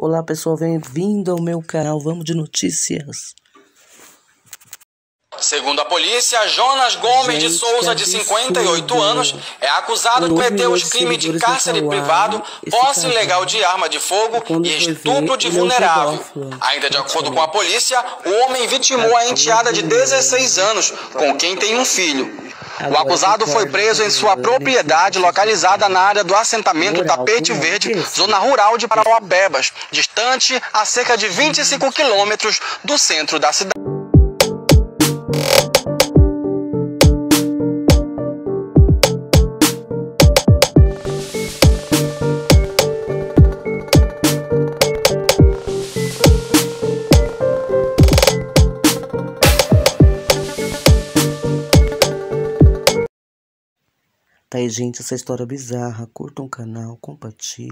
Olá pessoal, bem-vindo ao meu canal, vamos de notícias. Segundo a polícia, Jonas Gomes de Souza, de 58 anos, é acusado de cometer os crimes de cárcere privado, posse ilegal de arma de fogo e estupro de vulnerável. Ainda de acordo com a polícia, o homem vitimou a enteada de 16 anos, com quem tem um filho. O acusado foi preso em sua propriedade localizada na área do assentamento Tapete Verde, zona rural de Parauapebas, distante a cerca de 25 quilômetros do centro da cidade. Tá aí, gente, essa história bizarra. Curtam o canal, compartilhem.